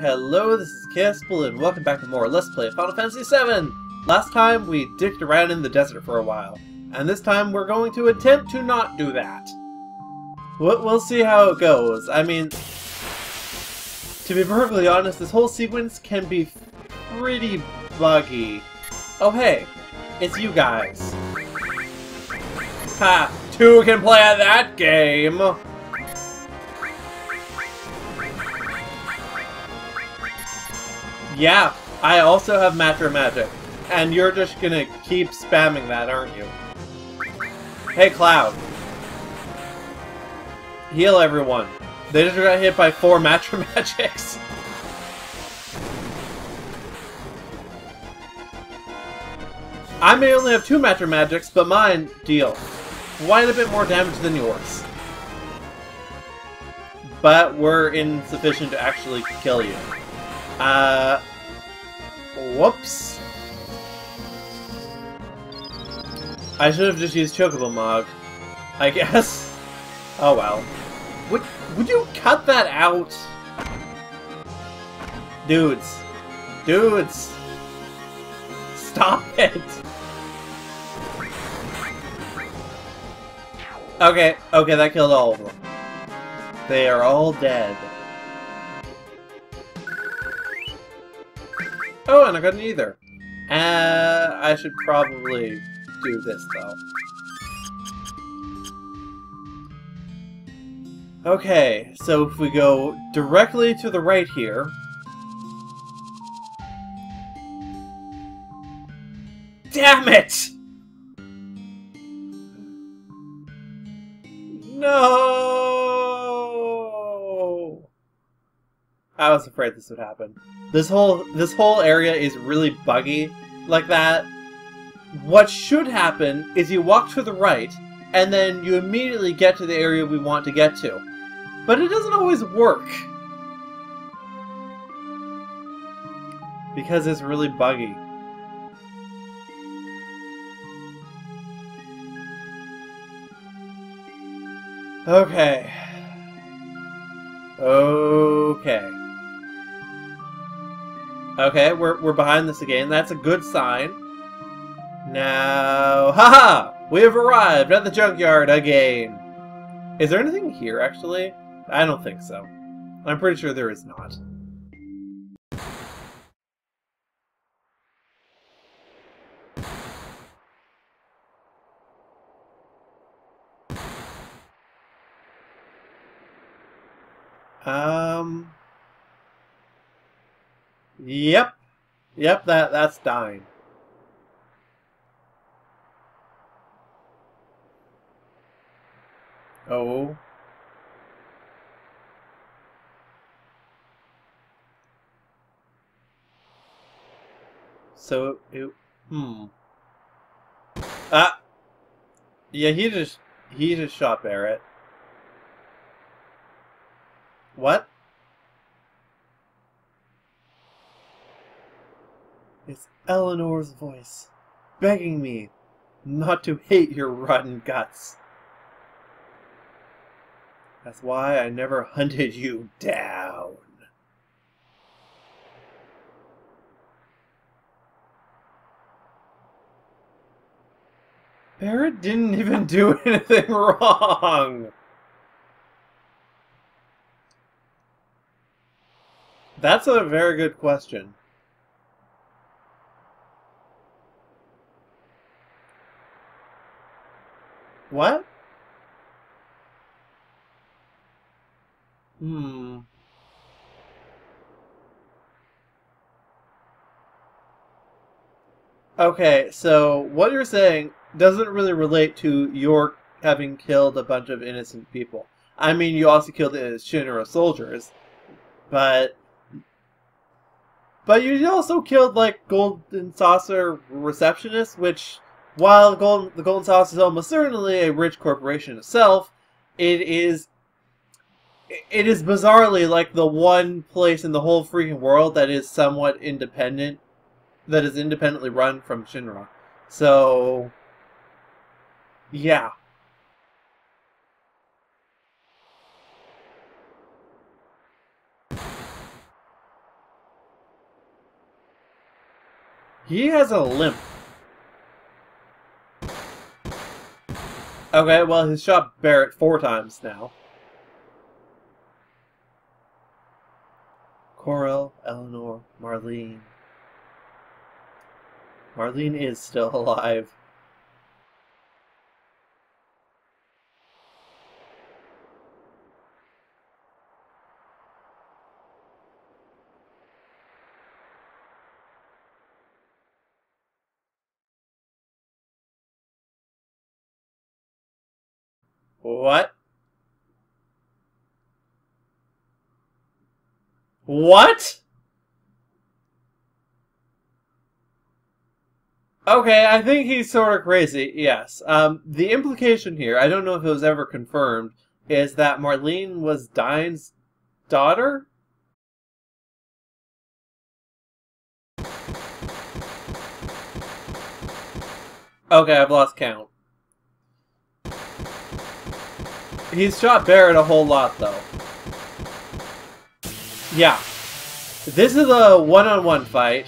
Hello, this is Kispel, and welcome back to more Let's Play Final Fantasy VII! Last time, we dicked around in the desert for a while, and this time we're going to attempt to not do that. We'll see how it goes. I mean, to be perfectly honest, this whole sequence can be pretty buggy. Oh hey, it's you guys. Ha! Two can play at that game! Yeah, I also have Matra Magic. And you're just gonna keep spamming that, aren't you? Hey, Cloud. Heal everyone. They just got hit by four Matra Magics. I may only have two Matra Magics, but mine deal quite a bit more damage than yours. But we're insufficient to actually kill you. Uh, whoops. I should have just used Chocobo Mog, I guess. Oh well. Would, would you cut that out? Dudes. Dudes. Stop it. Okay, okay, that killed all of them. They are all dead. Oh, and I got an Ether. Uh, I should probably do this, though. Okay, so if we go directly to the right here... Damn it! No! I was afraid this would happen. This whole this whole area is really buggy like that. What should happen is you walk to the right and then you immediately get to the area we want to get to. But it doesn't always work. Because it's really buggy. Okay. Okay. Okay, we're, we're behind this again. That's a good sign. Now, haha! We have arrived at the junkyard again. Is there anything here, actually? I don't think so. I'm pretty sure there is not. Um... Yep. Yep, that that's dying. Oh. So it hmm. Ah. Yeah, he just he just shot Barret. What? It's Eleanor's voice, begging me not to hate your rotten guts. That's why I never hunted you down. Barret didn't even do anything wrong. That's a very good question. What? Hmm. Okay, so what you're saying doesn't really relate to your having killed a bunch of innocent people. I mean, you also killed Shinra soldiers, but but you also killed like Golden Saucer receptionists, which while Golden, the Golden Sauce is almost certainly a rich corporation itself, it is it is bizarrely like the one place in the whole freaking world that is somewhat independent, that is independently run from Shinra. So, yeah. He has a limp. Okay, well, he's shot Barret four times now. Corel, Eleanor, Marlene. Marlene is still alive. What? What? Okay, I think he's sort of crazy, yes. Um, the implication here, I don't know if it was ever confirmed, is that Marlene was Dyne's daughter? Okay, I've lost count. He's shot Barret a whole lot, though. Yeah. This is a one-on-one -on -one fight.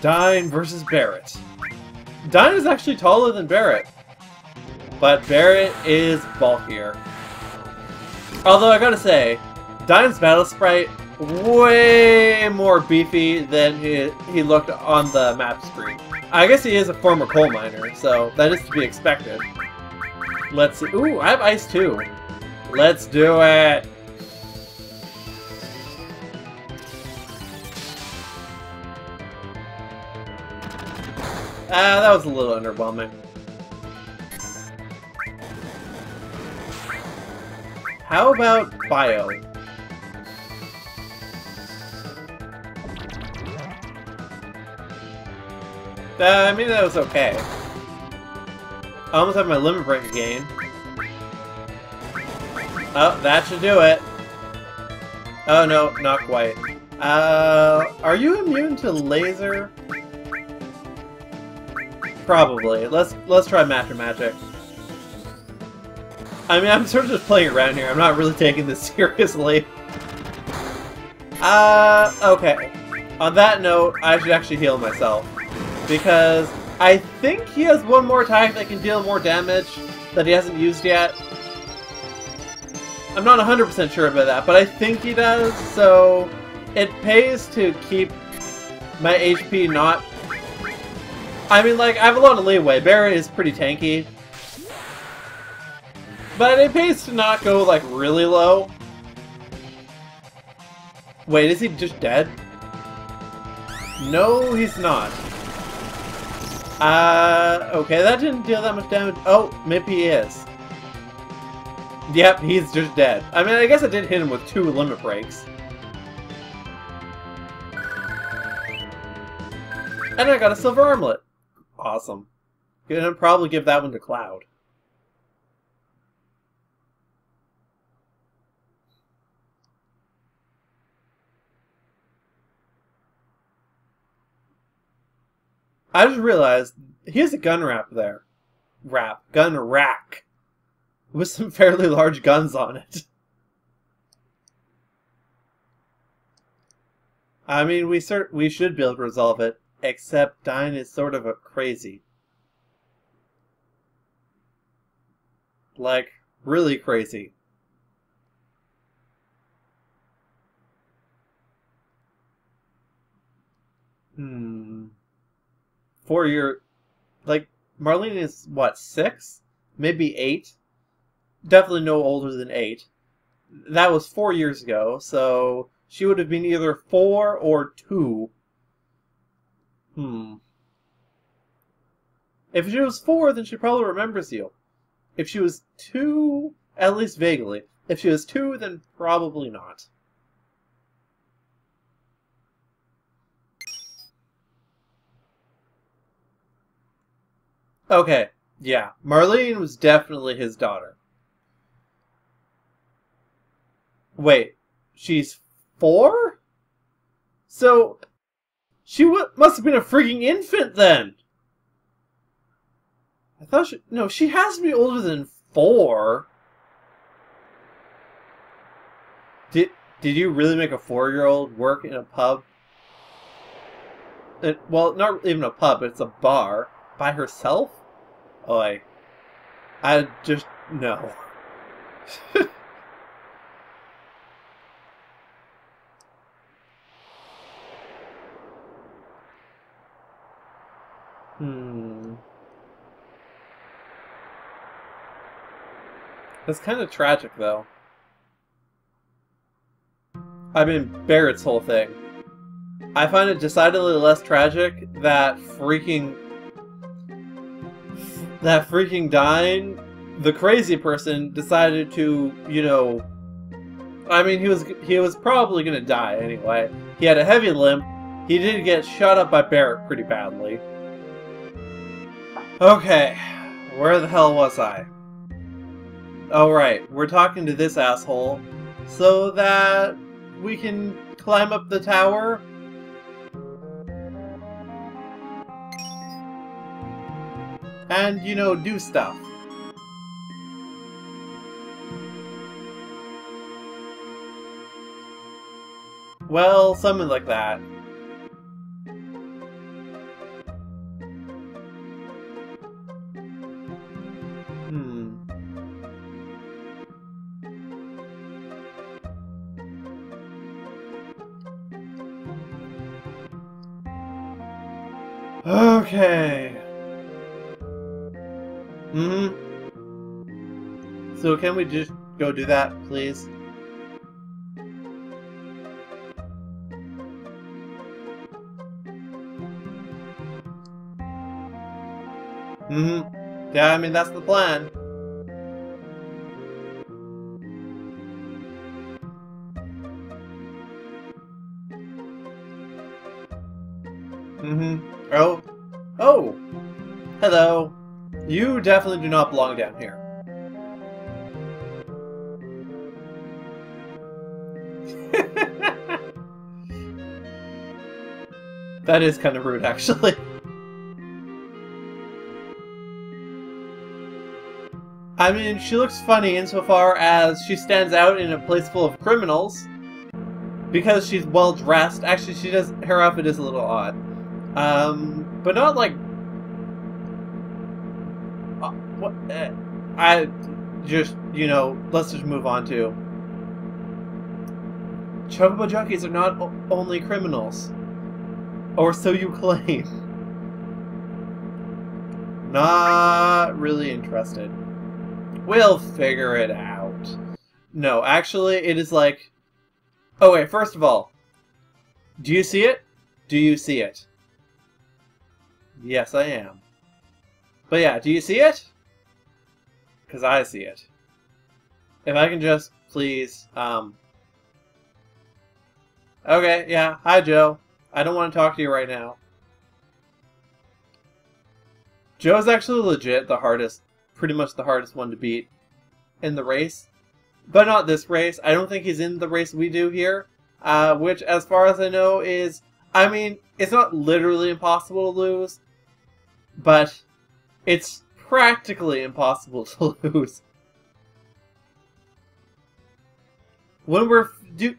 Dyne versus Barret. Dyne is actually taller than Barret. But Barret is bulkier. Although I gotta say, Dyne's battle sprite way more beefy than he, he looked on the map screen. I guess he is a former coal miner, so that is to be expected. Let's see. Ooh, I have ice too. Let's do it. Ah, that was a little underwhelming. How about Bio? Uh, I mean, that was okay. I almost have my limit break again. Oh, that should do it. Oh, no, not quite. Uh, are you immune to laser? Probably. Let's let's try Master Magic. I mean, I'm sort of just playing around here. I'm not really taking this seriously. Uh, okay. On that note, I should actually heal myself. Because I think he has one more attack that can deal more damage that he hasn't used yet. I'm not 100% sure about that, but I think he does, so it pays to keep my HP not I mean, like, I have a lot of leeway. Barret is pretty tanky. But it pays to not go, like, really low. Wait, is he just dead? No, he's not. Uh, okay, that didn't deal that much damage. Oh, he is. Yep, he's just dead. I mean, I guess I did hit him with two limit breaks. And I got a silver armlet. Awesome. Gonna probably give that one to Cloud. I just realized he has a gun wrap there. Wrap. Gun rack. With some fairly large guns on it. I mean, we cert we should be able to resolve it except Dyne is sort of a crazy. Like, really crazy. Hmm. Four year. Like, Marlene is, what, six? Maybe eight? Definitely no older than eight. That was four years ago, so she would have been either four or two Hmm. If she was four, then she probably remembers you. If she was two, at least vaguely. If she was two, then probably not. Okay, yeah. Marlene was definitely his daughter. Wait, she's four? So, she must have been a freaking infant then. I thought she... No, she has to be older than four. Did, did you really make a four-year-old work in a pub? it, well, not even a pub, it's a bar by herself. Oi, I just no. hmm. That's kind of tragic, though. I mean, Barret's whole thing. I find it decidedly less tragic that freaking that freaking Dyne the crazy person decided to, you know, I mean, he was he was probably gonna die anyway. He had a heavy limp. He did get shot up by Barret pretty badly. Okay, where the hell was I? Oh right, we're talking to this asshole so that we can climb up the tower and, you know, do stuff. Well, something like that. Can we just go do that, please? hmm Yeah, I mean, that's the plan. Mm-hmm. Oh. Oh! Hello. You definitely do not belong down here. That is kind of rude, actually. I mean, she looks funny insofar as she stands out in a place full of criminals. Because she's well dressed. Actually, she does. Her outfit is a little odd. Um, but not like. Uh, what? Uh, I just, you know, let's just move on to. Chocobo junkies are not only criminals. Or so you claim. Not really interested. We'll figure it out. No, actually, it is like... Oh, wait, first of all, do you see it? Do you see it? Yes, I am. But yeah, do you see it? Because I see it. If I can just, please, um... Okay, yeah, hi, Joe. I don't want to talk to you right now. Joe's actually legit the hardest pretty much the hardest one to beat in the race. But not this race. I don't think he's in the race we do here. Uh, which, as far as I know, is... I mean, it's not literally impossible to lose. But it's practically impossible to lose. When we're... Do,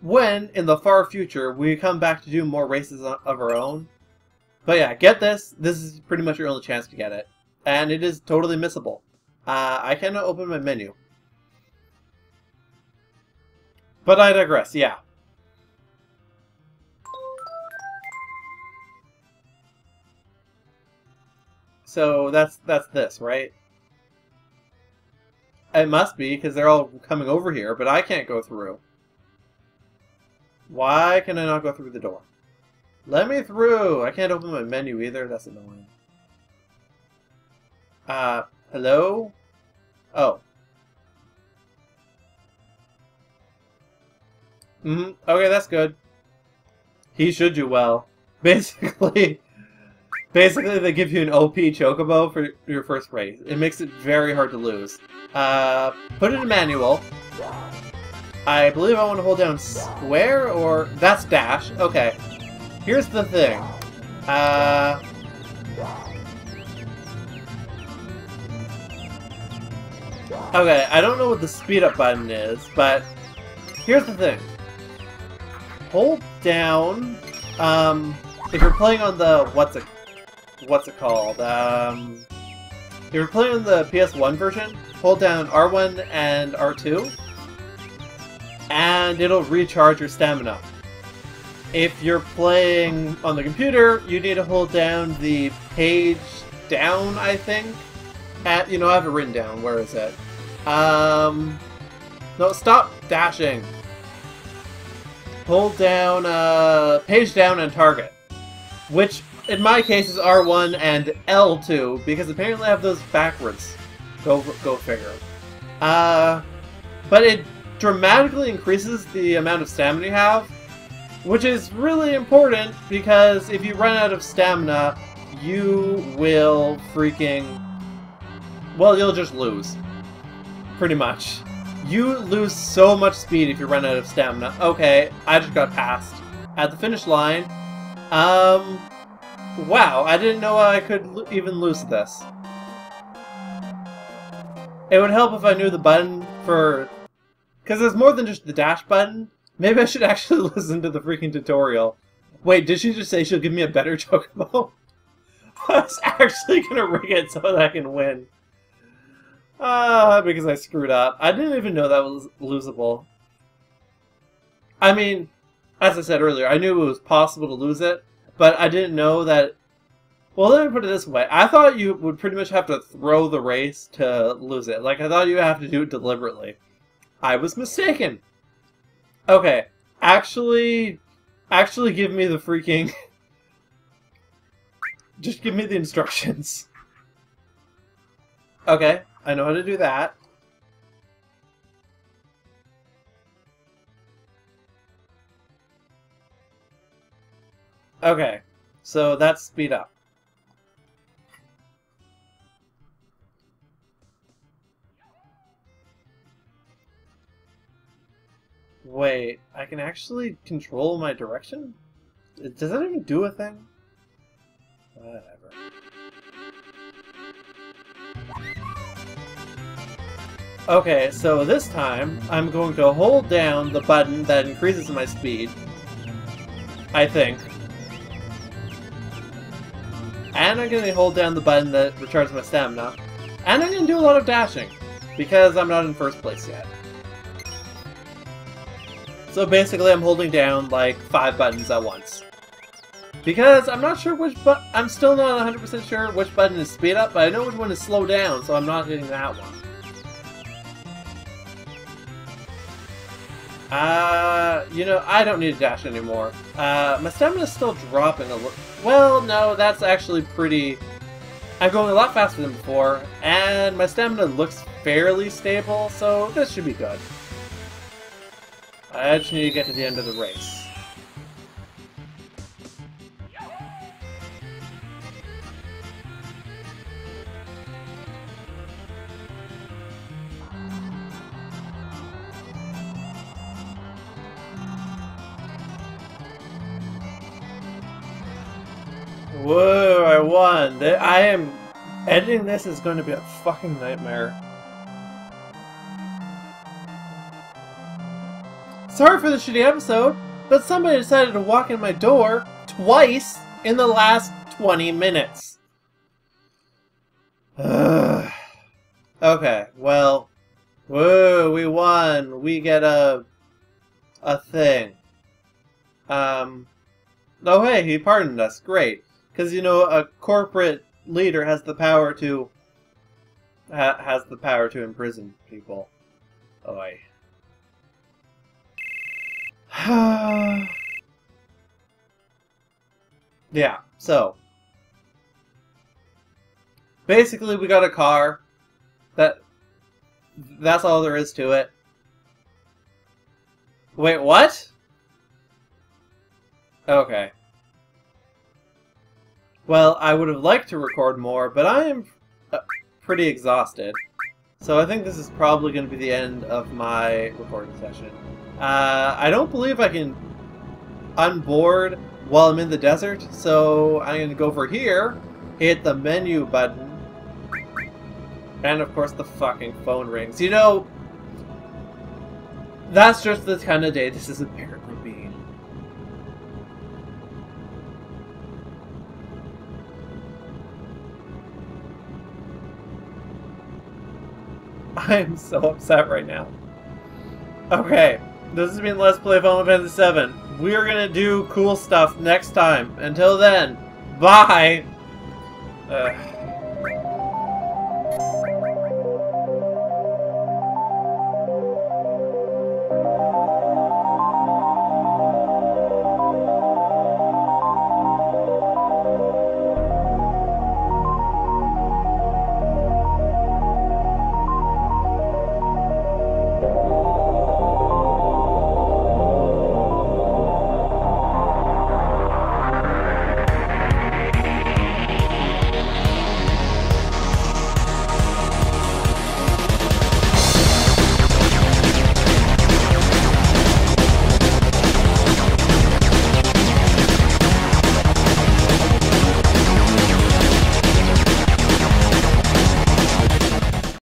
when, in the far future, we come back to do more races of our own. But yeah, get this. This is pretty much your only chance to get it and it is totally missable. Uh, I cannot open my menu. But I digress, yeah. So that's that's this, right? It must be, because they're all coming over here, but I can't go through. Why can I not go through the door? Let me through! I can't open my menu either, that's annoying. Uh, hello? Oh. Mm hmm Okay, that's good. He should do well. Basically, basically they give you an OP Chocobo for your first race. It makes it very hard to lose. Uh, put it in manual. I believe I want to hold down square, or... That's dash. Okay. Here's the thing. Uh... Okay, I don't know what the speed up button is, but here's the thing. Hold down, um, if you're playing on the what's it what's it called? Um, if you're playing on the PS1 version, hold down R1 and R2, and it'll recharge your stamina. If you're playing on the computer, you need to hold down the page down, I think. At you know, I have it written down. Where is it? Um, no, stop dashing. Hold down, uh, page down and target. Which, in my case, is R1 and L2, because apparently I have those backwards. Go, go figure. Uh, but it dramatically increases the amount of stamina you have, which is really important, because if you run out of stamina, you will freaking... Well, you'll just lose. Pretty much. You lose so much speed if you run out of stamina. Okay, I just got passed. At the finish line, um, wow, I didn't know I could lo even lose this. It would help if I knew the button for... Because there's more than just the dash button. Maybe I should actually listen to the freaking tutorial. Wait, did she just say she'll give me a better chocobo? I was actually gonna rig it so that I can win. Ah, uh, because I screwed up. I didn't even know that was losable. I mean, as I said earlier, I knew it was possible to lose it, but I didn't know that... Well, let me put it this way. I thought you would pretty much have to throw the race to lose it. Like, I thought you have to do it deliberately. I was mistaken. Okay, actually... Actually give me the freaking... Just give me the instructions. Okay, I know how to do that. Okay, so that's speed up. Wait, I can actually control my direction? Does that even do a thing? Whatever. Okay, so this time, I'm going to hold down the button that increases my speed. I think. And I'm going to hold down the button that recharges my stamina. And I'm going to do a lot of dashing, because I'm not in first place yet. So basically I'm holding down like five buttons at once. Because I'm not sure which but I'm still not 100% sure which button is speed up, but I know which one is slow down, so I'm not hitting that one. Uh, you know, I don't need to dash anymore. Uh, my stamina's still dropping a little. Well, no, that's actually pretty... I'm going a lot faster than before, and my stamina looks fairly stable, so this should be good. I just need to get to the end of the race. Whoa, I won. I am... Editing this is going to be a fucking nightmare. Sorry for the shitty episode, but somebody decided to walk in my door twice in the last 20 minutes. okay, well, whoa, we won. We get a a thing. Um, oh hey, he pardoned us. Great. Because, you know, a corporate leader has the power to... Ha has the power to imprison people. Oi. yeah, so. Basically, we got a car. That... That's all there is to it. Wait, what? Okay. Well, I would have liked to record more, but I am uh, pretty exhausted. So I think this is probably going to be the end of my recording session. Uh, I don't believe I can unboard while I'm in the desert, so I'm gonna go over here, hit the menu button, and of course the fucking phone rings. You know, that's just the kind of day this is apparently being. I am so upset right now. Okay this has been Let's Play Final Fantasy 7. We are gonna do cool stuff next time. Until then, bye! Uh.